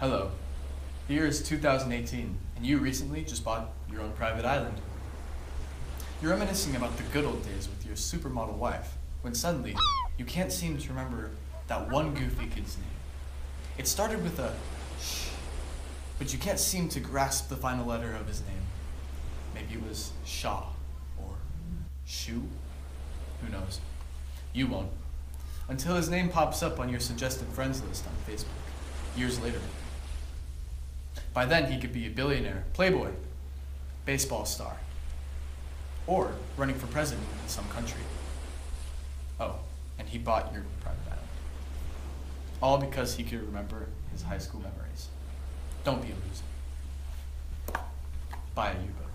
Hello. Year is 2018, and you recently just bought your own private island. You're reminiscing about the good old days with your supermodel wife, when suddenly you can't seem to remember that one goofy kid's name. It started with a sh, but you can't seem to grasp the final letter of his name. Maybe it was Shaw or Shu. Who knows? You won't. Until his name pops up on your suggested friends list on Facebook, years later. By then, he could be a billionaire, playboy, baseball star, or running for president in some country. Oh, and he bought your private island. All because he could remember his high school memories. Don't be a loser. Buy a U-boat.